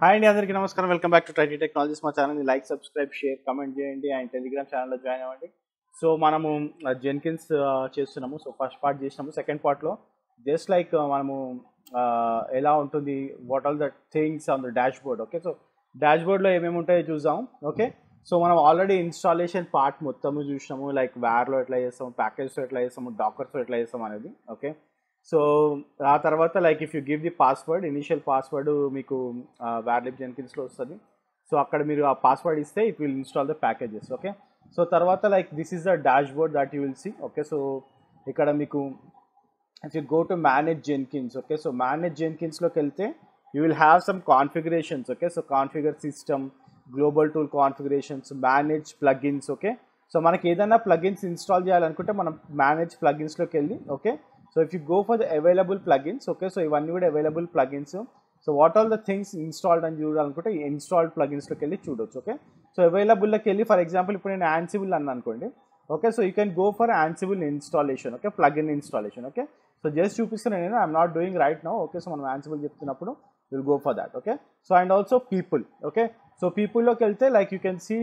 Hi అండి అందరికీ నమస్కారం. Welcome back to Trity technologies మా ఛానల్ని లైక్ సబ్స్క్రైబ్ షేర్ కమెంట్ చేయండి. అండ్ టెలిగ్రామ్ ఛానల్లో జాయిన్ అవ్వండి. సో మనము uh, జెన్కిన్స్ uh, చేస్తున్నాము. సో ఫస్ట్ పార్ట్ చేసినాము. సెకండ్ పార్ట్లో జస్ట్ లైక్ మనము uh, ఎలా ఉంటుంది? What all the things on the dashboard okay so dash బోర్డ్లో ఏమేమి ఉంటాయో చూసాం ఓకే సో మనం ఆల్రెడీ ఇన్స్టాలేషన్ పార్ట్ మొత్తము చూసినాము. లైక్ వ్యార్లో ఎట్లా చేస్తాము? ప్యాకేజ్తో ఎట్లా చేస్తాము? డాకర్స్తో ఎట్లా చేస్తాం అనేది. ఓకే సో ఆ తర్వాత like if you give the password initial password మీకు వ్యాడ్లిప్ జెన్కిన్స్లో వస్తుంది. సో అక్కడ మీరు ఆ పాస్వర్డ్ ఇస్తే it will install the packages okay so తర్వాత like this is the dashboard that you will see okay so ఇక్కడ మీకు if you go to manage Jenkins okay so manage జెన్కిన్స్లోకి వెళ్తే you will have some configurations okay so configure system global tool configurations manage plugins okay so మనకి ఏదైనా plugins install చేయాలనుకుంటే మనం manage ప్లగిన్స్లోకి వెళ్ళి okay so if you go for the available plugins okay so ఇవన్నీ కూడా available plugins so what all the things installed అని చూడాలనుకుంటే ఇన్స్టాల్డ్ ప్లగిన్స్లోకి వెళ్ళి చూడొచ్చు ఓకే సో అవైలబుల్లోకి వెళ్ళి ఫర్ ఎగ్జాంపుల్ ఇప్పుడు నేను యాన్సిబుల్ అన్న అనుకోండి okay so you can go for Ansible installation okay plugin installation okay so just చూపిస్తున్నాను నేను I'm not doing right now okay so మనం యాన్సిబుల్ చెప్తున్నప్పుడు will go for that okay so and also people okay so పీపుల్లోకి వెళ్తే like you can see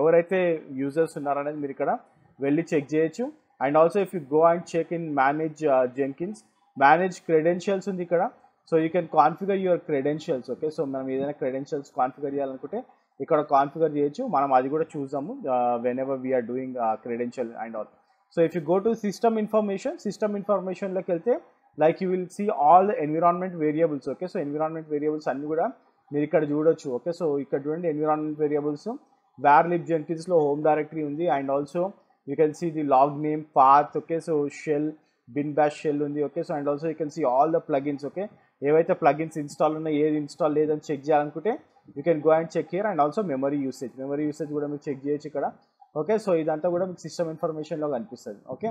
ఎవరైతే users ఉన్నారనేది మీరు ఇక్కడ వెళ్ళి చెక్ చేయొచ్చు. And also if you go and check in manage Jenkins manage credentials ఉంది ఇక్కడ. So you can configure your credentials okay so మనం ఏదైనా క్రెడెన్షియల్స్ కాన్ఫిగర్ చేయాలనుకుంటే ఇక్కడ కాన్ఫిగర్ చేయొచ్చు. మనం అది కూడా చూసాము whenever we are doing credential and also if you go to system information system ఇన్ఫర్మేషన్లోకి వెళ్తే like you will see all environment variables okay so environment variables అన్ని కూడా మీరు ఇక్కడ చూడొచ్చు ఓకే సో ఇక్కడ చూడండి ఎన్విరాన్మెంట్ వేరియబుల్స్ వ్యార్ లిప్ జెంకిన్స్లో home directory ఉంది. And also you can see the log name path okay so shell bin bash shell ఉంది okay so and also you can see all the plugins okay ఏవైతే plugins install ఉన్నాయో ఏది install లేదని check చేయాలనుకుంటే you can go and check here and also memory usage memory usage కూడా మీరు check చేయొచ్చు ఇక్కడ ఓకే సో ఇదంతా కూడా మీకు సిస్టమ్ ఇన్ఫర్మేషన్లో కనిపిస్తుంది okay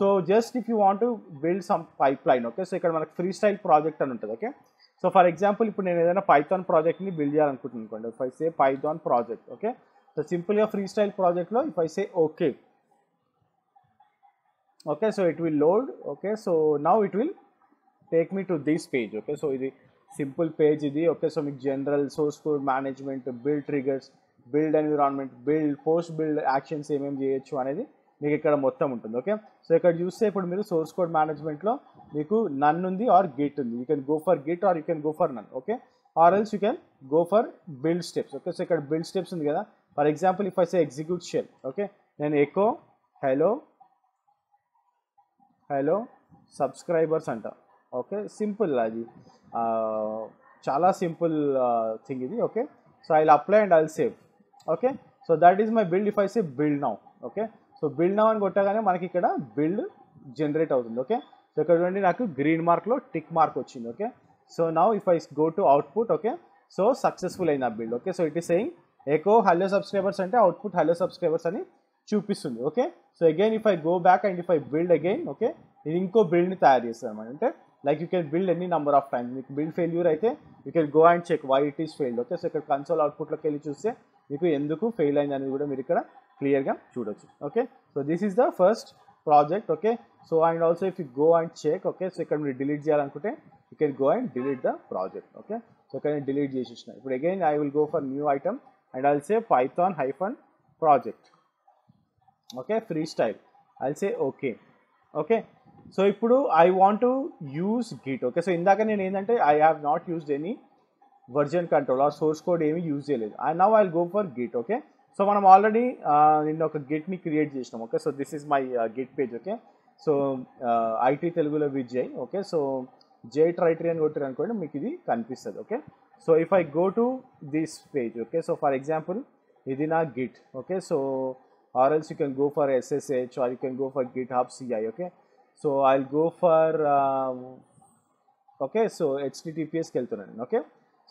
so just if you want to build some pipeline okay so ఇక్కడ మనకు ఫ్రీ స్టైల్ ప్రాజెక్ట్ అని ఉంటుంది ఓకే సో ఫర్ ఎగ్జాంపుల్ ఇప్పుడు నేను ఏదైనా పైథాన్ ప్రాజెక్ట్ని బిల్డ్ చేయాలనుకుంటున్నాను అనుకోండి. If I say Python project okay so సింపుల్గా ఫ్రీ స్టైల్ ప్రాజెక్ట్లో if I say okay okay so it will load okay so now it will take me to this page okay so ఇది simple page ఇది. Okay so మీకు general source code management build triggers build environment build post build actions ఏమేమి చేయొచ్చు అనేది మీకు ఇక్కడ మొత్తం ఉంటుంది. ఓకే సో ఇక్కడ చూస్తే ఇప్పుడు మీరు సోర్స్ కోడ్ మేనేజ్మెంట్లో మీకు నన్ ఉంది ఆర్ గిట్ ఉంది. You can go for git or you can go for none okay or else you can go for build steps okay so ఇక్కడ బిల్డ్ స్టెప్స్ ఉంది కదా. For example if I say execute shell okay నేను echo hello hello subscribers అంట. Okay simple అది. చాలా simple thing ఇది okay? So I apply and I save okay? So that is my build. If I say build now okay? So build now అని కొట్టగానే మనకి ఇక్కడ build generate అవుతుంది okay? So ఇక్కడ చూడండి నాకు గ్రీన్ మార్క్లో టిక్ మార్క్ వచ్చింది okay? So now if I go to output okay? So successful అయింది ఆ build okay? So it is saying echo hello subscribers అంటే అవుట్పుట్ హలో సబ్స్క్రైబర్స్ అని చూపిస్తుంది okay so again if I go back and if I build again okay ఇది ఇంకో బిల్డ్ని తయారు చేస్తాను అనమాట అంటే like you can build any number of times మీకు బిల్డ్ ఫెయిల్యూర్ అయితే you can go and check why it is failed okay so ఇక్కడ కన్సోల్ అవుట్పుట్లోకి వెళ్ళి చూస్తే మీకు ఎందుకు ఫెయిల్ అయింది అనేది కూడా మీరు ఇక్కడ క్లియర్గా చూడొచ్చు okay so this is the first project okay so and also if you go and check okay so ఇక్కడ మీరు డిలీట్ చేయాలనుకుంటే you can go and delete the project okay so ఇక్కడ నేను డిలీట్ చేసేసిన. ఇప్పుడు again I will go for new item and also Python hyphen project okay free style I'll say okay okay so ఇప్పుడు I want to use Git okay so ఇందాక నేను ఏంటంటే I have not used any version control or source code ఏమీ use చేయలేదు. I now I go for Git okay so మనం already నిన్న ఒక గిట్ని క్రియేట్ చేసినాం. Okay so this is my Git page okay so IT తెలుగులో Vijay okay so జై ట్రైటరీ అని కొట్టారు అనుకోండి మీకు ఇది కనిపిస్తుంది. Okay so if I go to this page okay so for example ఇది నా Git okay so or else you can go for SSH or you can go for GitHub CI okay so I go for okay so హెచ్టిటిపిఎస్కి వెళ్తున్నాను okay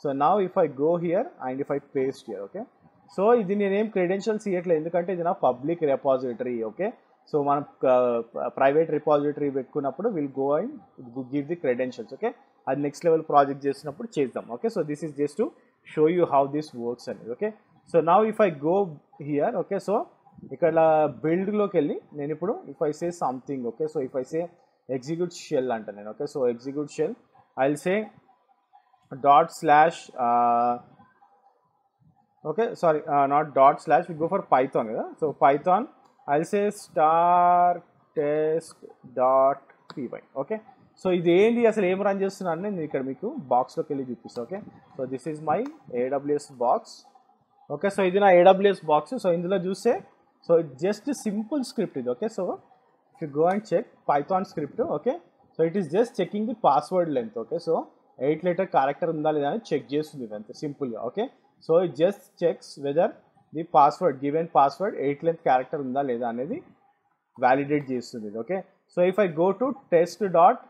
so now if I go here and if I paste here okay so ఇది నేనేం credentials ఇవ్వట్లేదు ఎందుకంటే ఇది నా public repository okay so మనం private repository పెట్టుకున్నప్పుడు will go and give the credentials okay అది నెక్స్ట్ లెవెల్ ప్రాజెక్ట్ చేసినప్పుడు చేద్దాం okay so this is just to show you how this works అనేది okay so now if I go here okay so ఇక్కడ బిల్డ్లోకి వెళ్ళి నేను ఇప్పుడు if I say something okay so if I say execute shell అంట నేను okay so execute shell I say dot slash okay sorry not dot slash we go for Python కదా so కదా? So python i'll say star test dot okay so ఇది ఏంటి అసలు ఏం run చేస్తున్నాను నేను ఇక్కడ మీకు బాక్స్లోకి వెళ్ళి చూపిస్తాను okay so this is my AWS box okay so ఇది నా ఏడబ్ల్యూఎస్ బాక్స్ సో ఇందులో చూస్తే సో జస్ట్ సింపుల్ స్క్రిప్ట్ ఇది okay so if you go and check Python script okay so it is just checking the password length okay so eight letter character ఉందా లేదా అని check చేస్తుంది ఇది అంతే సింపుల్గా okay so it just checks whether the password given password eight length character ఉందా లేదా అనేది వ్యాలిడేట్ చేస్తుంది ఇది okay so if I go to test dot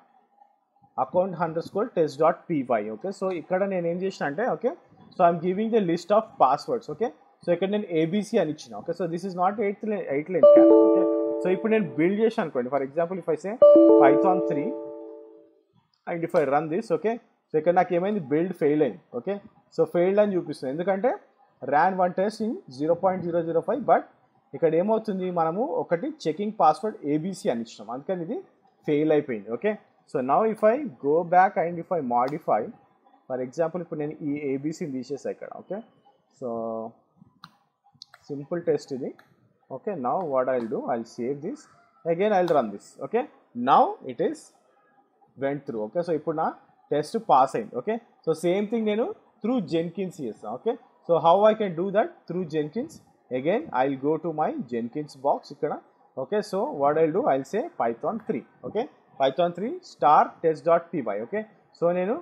account underscore test dot PY okay so ఇక్కడ నేను ఏం చేసిన అంటే okay so I'm giving the list of passwords okay so ఇక్కడ నేను ఏబీసీ అని ఇచ్చిన. Okay so this is not eighth eight line okay so ఇప్పుడు నేను బిల్డ్ చేసాను అనుకోండి. For example if I say Python three and if I run this okay so ఇక్కడ నాకు ఏమైంది? బిల్డ్ ఫెయిల్ అయింది ఓకే సో ఫెయిల్డ్ అని చూపిస్తుంది. ఎందుకంటే ran one test in zero point zero zero five but ఇక్కడ ఏమవుతుంది? మనము ఒకటి చెకింగ్ పాస్వర్డ్ ఏబీసీ అని ఇచ్చినాం. అందుకని ఇది ఫెయిల్ అయిపోయింది okay so now if I go back and if I modify for example ఇప్పుడు నేను ఈ ఏబీసీని తీసేసా ఇక్కడ ఓకే సో సింపుల్ టెస్ట్ ఇది. Okay now what I'll do I'll save this again I'll run this okay now it is went through okay so ఇప్పుడు నా test pass అయింది ఓకే సో సేమ్ థింగ్ నేను త్రూ జెన్కిన్స్ చేస్తాను okay so how I can do that through Jenkins again I will go to my Jenkins box ఇక్కడ okay so what I'll do I'll say Python three okay Python three star test dot P Y okay so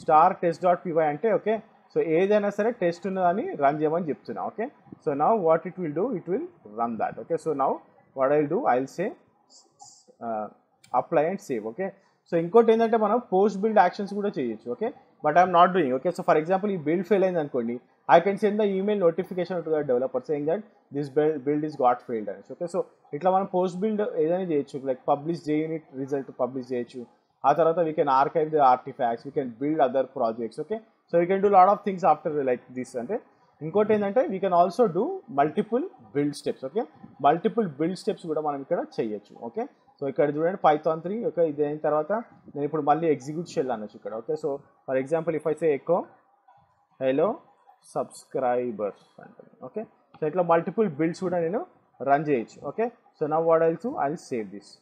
star test dot P అంటే okay so ఏదైనా సరే test ఉన్నదని run చేయమని చెప్తున్నా okay so now what it will do it will run that okay so now what I'll do I'll say apply and save okay so ఇంకోటి ఏంటంటే మనం post build actions కూడా చేయొచ్చు okay but I'm not doing okay so for example ఈ build fail అయింది అనుకోండి I can send the email notification to the developer saying that this build build is got failed అనేసి okay so ఇట్లా మనం post build ఏదైనా చేయొచ్చు like publish చేయనిట్ result publish చేయొచ్చు. ఆ తర్వాత we can archive the artifacts we can build other projects okay so we can do lot of things after like this అంటే ఇంకోటి ఏంటంటే we can also do multiple build steps okay multiple build steps కూడా మనం ఇక్కడ చేయొచ్చు okay so ఇక్కడ చూడండి Python three okay ఇది అయిన తర్వాత నేను ఇప్పుడు మళ్ళీ ఎగ్జిక్యూట్ చేయాలి అనొచ్చు ఇక్కడ okay so for example if I say echo hello subscribers అంటాను ఓకే సో ఇట్లా మల్టిపుల్ బిల్డ్స్ కూడా నేను రన్ చేయొచ్చు ఓకే సో నా what I'll I save this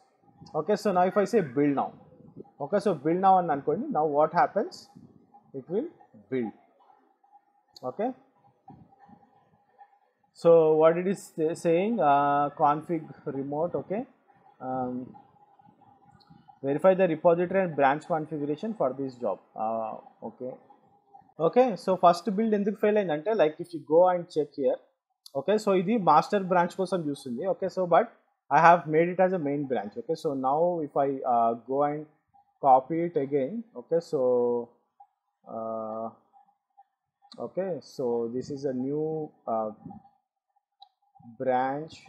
okay so నా if I say build now okay so build now అని అనుకోండి now what happens it will build okay so what it is saying config remote okay verify the repository and branch configuration for this job. Uh, okay. Okay so first build ఎందుకు fail అయిందంటే like if you go and check here okay so ఇది master branch కోసం చూస్తుంది okay so but I have made it as a main branch okay so now if I go and copy it again okay so okay so this is a new uh, branch.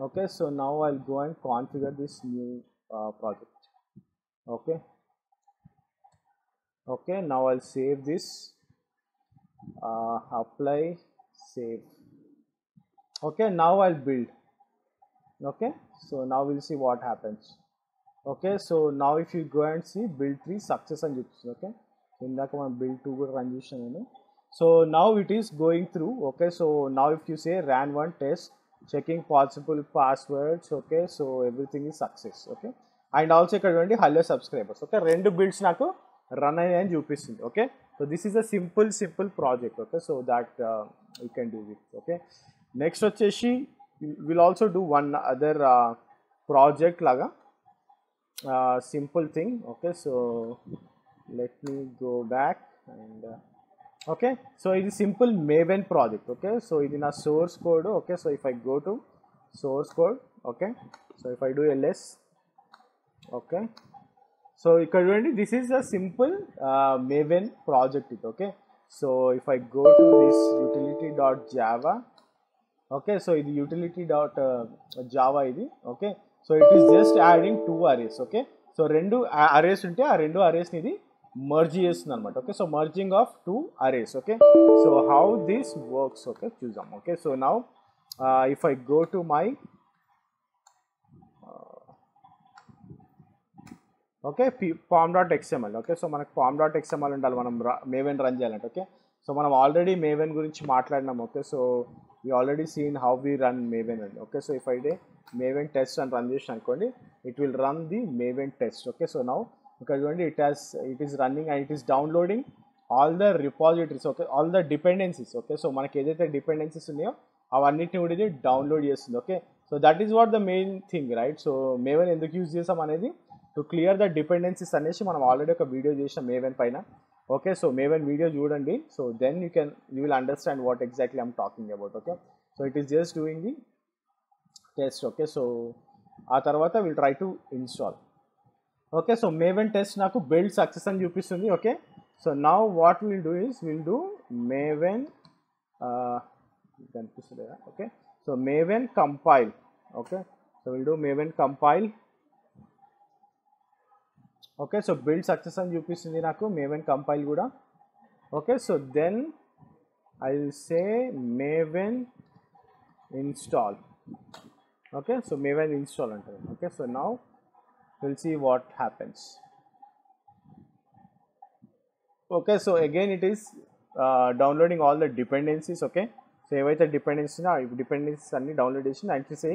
Okay so now I'll go and configure this new uh, project. Okay. Okay now I'll save this. Uh, apply save. Okay now I'll build. Okay so now we'll see what happens. Okay so now if you go and see build 3 success and okay? ఇందాక మనం build two కూడా run చేసిన నేను. So now it is going through okay so now if you say ran one test checking possible passwords okay so everything is success okay and also ఇక్కడ చూడండి hello subscribers okay రెండు builds నాకు run అయ్యాయని చూపిస్తుంది okay so this is a simple simple project okay so that you can do with okay next వచ్చేసి will also do one other project లాగా. Simple thing okay so let me go back and okay so ఇది simple Maven project okay so ఇది నా source code okay so if I go to source code okay so if I do LS okay so ఇక్కడ చూడండి this is a simple Maven project ఇది okay so if I go to this utility dot Java okay so ఇది utility dot Java ఇది okay so it is just adding two arrays okay so రెండు arrays ఉంటే ఆ రెండు అరేస్ని ఇది merge చేస్తుంది అనమాట okay so merging of two arrays okay so how this works okay చూద్దాం okay so now if I go to my okay POM dot XML okay so మనకు palm dot XML ఉండాలి మనం మేవెన్ రన్ చేయాలంటే okay so మనం already Maven గురించి మాట్లాడినాం okay so you already seen how we run Maven అండి okay so if I say Maven test అని run చేసిన అనుకోండి it will run the Maven test okay so now ఇక్కడ చూడండి it has it is running and it is downloading all the repositories okay all the dependencies okay so మనకి ఏదైతే dependencies ఉన్నాయో అవన్నిటిని కూడా ఇది డౌన్లోడ్ చేస్తుంది okay so that is what the main thing right so Maven ఎందుకు use చేసాం అనేది? టు క్లియర్ ద డిపెండెన్సీస్ అనేసి మనం ఆల్రెడీ ఒక వీడియో చేసాం మేవెన్ పైన ఓకే సో మేవెన్ వీడియో చూడండి. So then you can you will understand what exactly I'm talking about okay so it is just doing the test okay so ఆ తర్వాత will try to install okay so Maven test నాకు build success అని చూపిస్తుంది okay so నా what will do is will do Maven కనిపిస్తుందా okay so Maven compile okay so will do Maven compile okay so build success అని చూపిస్తుంది నాకు Maven compile కూడా. Okay so then I will say Maven install okay so Maven install అంటారు. Okay so now will see what happens okay so again it is downloading all the dependencies okay so ఏవైతే dependency dependencies అన్ని download చేసి and say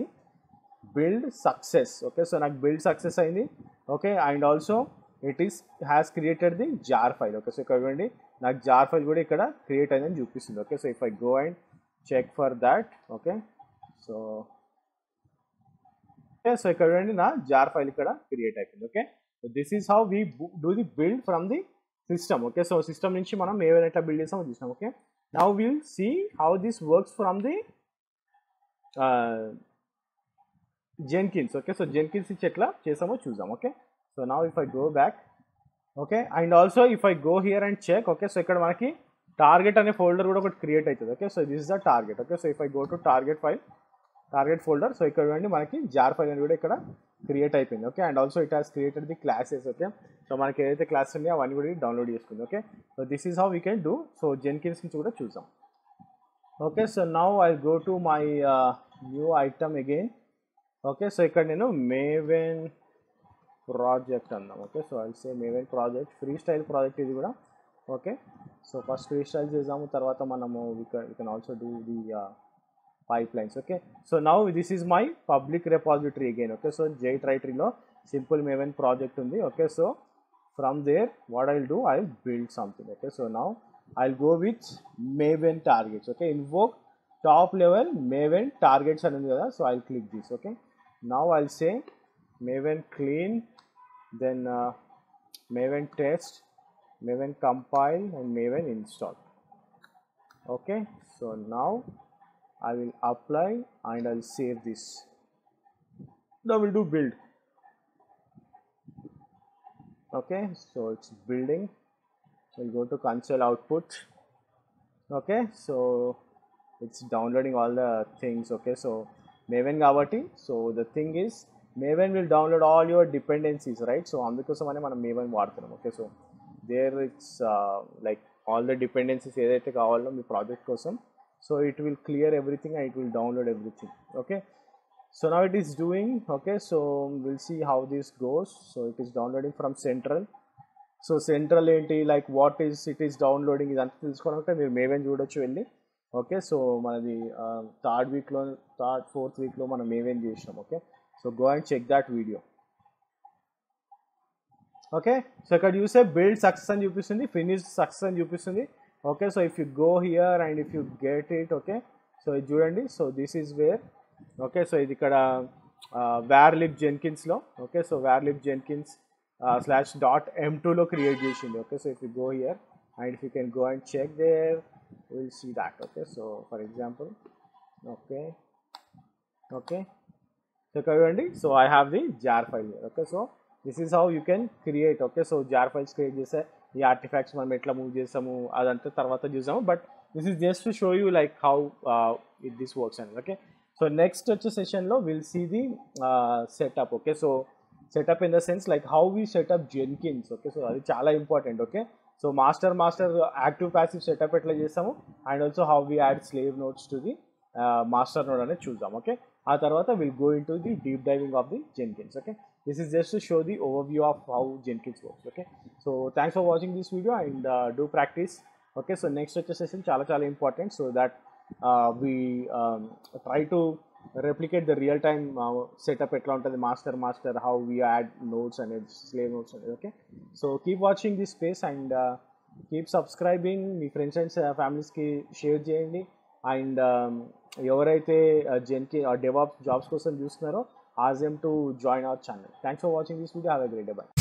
build success okay so నాకు build success అయింది okay and also it is has created the jar file okay so ఇక్కడ చూడండి నాకు jar file కూడా ఇక్కడ క్రియేట్ అయిందని చూపిస్తుంది okay so if I go and check for that okay so okay so ఇక్కడ చూడండి నా జార్ ఫైల్ ఇక్కడ క్రియేట్ అయిపోయింది okay? So this is how we do the build from the system okay? So system నుంచి మనం ఏవైనా ఎట్లా build చేసామో చూసినాం okay? Now will see how this works from the Jenkins okay? So Jenkins ఇచ్చి ఎట్లా చేసామో చూద్దాం okay? So now if I go back okay? And also if I go here and check okay? So ఇక్కడ మనకి target అనే folder కూడా ఒకటి create అవుతుంది okay? So this is the target okay? So if I go to target file target folder so ఇక్కడ చూడండి మనకి jar file అని కూడా ఇక్కడ క్రియేట్ అయిపోయింది. Okay and also it has created the classes okay so మనకి ఏదైతే క్లాసెస్ ఉన్నాయో అవన్నీ కూడా డౌన్లోడ్ చేసుకుంది okay so this is how we can do so Jenkins నుంచి కూడా చూసాం okay so now I go to my new item again okay so ఇక్కడ నేను మేవెన్ ప్రాజెక్ట్ అన్నాం okay so I say Maven project free style project ఇది కూడా okay so first free style చేద్దాము. తర్వాత మనము we can also do the pipelines okay? So now this is my public repository again okay? So JTree lo simple maven project undi okay? So from there what i'll do i'll build something okay? So now i'll go with maven targets okay? Invoke top level maven targets and so i'll click this okay? Now i'll say maven clean then uh, maven test maven compile and maven install okay? So now I will apply and I'll save this. Now we'll do build. Okay, so it's building. We'll go to console output. Okay, so it's downloading all the things. Okay, so Maven కాబట్టి so the thing is Maven will download all your dependencies, right? So అందుకోసమనే మనం Maven వాడుతున్నాం. Okay, so there it's uh, like all the dependencies ఏదైతే కావాలో మీ project కోసం so it will clear everything and it will download everything. Okay? So now it is doing okay? So we'll see how this goes. So it is downloading from central. So central ఏంటి? Like what is it is downloading ఇదంతా తెలుసుకోవాలంటే మీరు Maven చూడొచ్చు వెళ్ళి. Okay so మనది third వీక్లో third fourth వీక్లో మనం మేవేం చేసినాం okay so go and check that video okay so ఇక్కడ చూసే బిల్డ్ సక్సెస్ అని చూపిస్తుంది ఫినిష్ సక్సెస్ అని చూపిస్తుంది. Okay so if you go here and if you get it okay so ఇది చూడండి so this is where okay so ఇది ఇక్కడ var lib జెన్కిన్స్లో okay so var lib Jenkins slash dot M టూలో create చేసింది okay so if you go here and if you can go and check there will see that okay so for example okay okay so ఇక్కడ చూడండి so I have the jar file okay so this is how you can create okay so jar files create చేస్తే ఈ artefacts మనం ఎట్లా move చేస్తాము అదంతా తర్వాత చూసాము but this is just to show you like how it this works and okay so next వచ్చే సెషన్లో will see the setup okay so setup in the sense like how we setup Jenkins okay so అది చాలా important okay so master master active passive setup ఎట్లా చేస్తాము? And also how we add slave notes to the master node అనేది చూద్దాం okay ఆ తర్వాత will go in to the deep diving of the Jenkins okay this is just to show the overview of how Jenkins works okay so thanks for watching this video and do practice okay so next వచ్చేసేసి చాలా చాలా important so that we try to replicate the real time setup ఎట్లా ఉంటుంది master master how we add nodes అనేది slave notes అనేది okay so keep watching this space and keep subscribing me friends and ఫ్యామిలీస్కి share చేయండి and ఎవరైతే జెన్కి DevOps jobs కోసం చూస్తున్నారో ask them to join our channel. Thanks for watching this video. Have a great day. Bye.